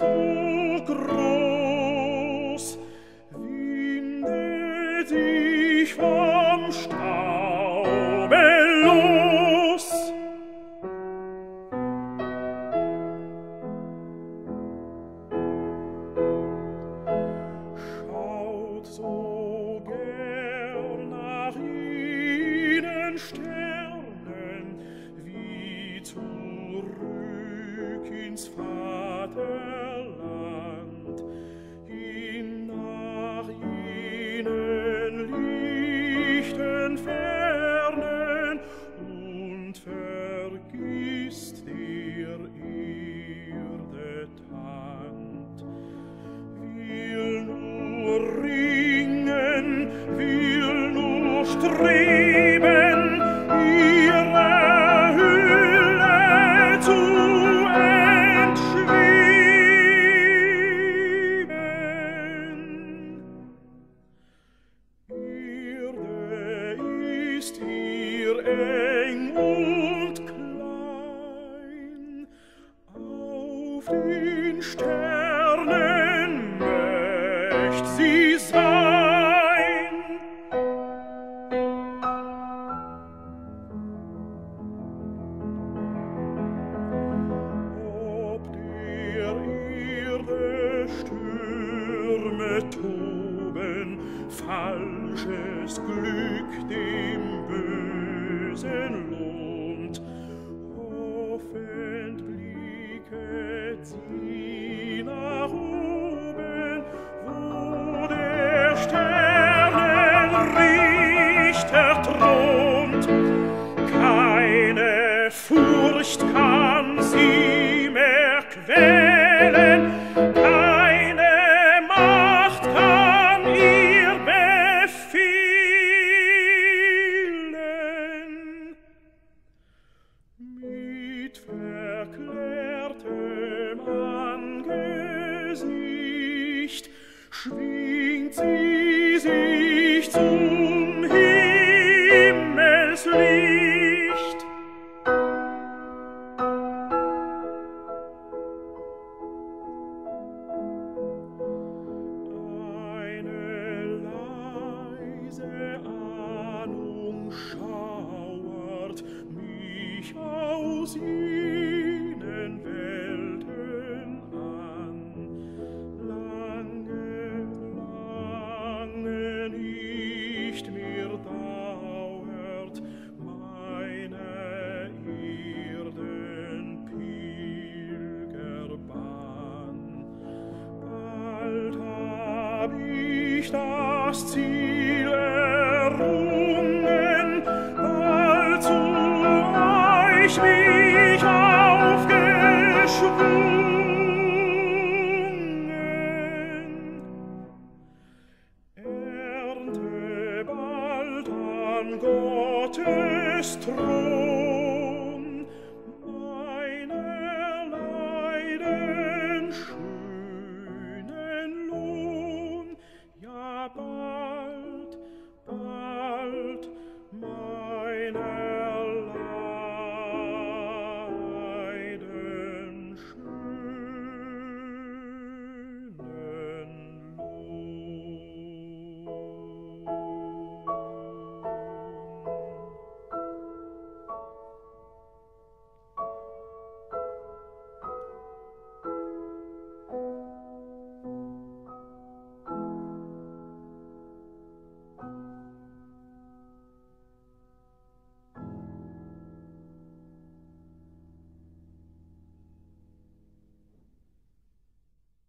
so groß, dich vom Staume los. Schaut so gern Sternen, wie zurück ins Vater. streben ihre Hülle zu entschwieben. Erde ist ihr eng toben, falsches Glück dem Bösen mit verklärtem Angesicht schwingt nicht das Ziel errungen, allzu reich mich aufgeschwungen.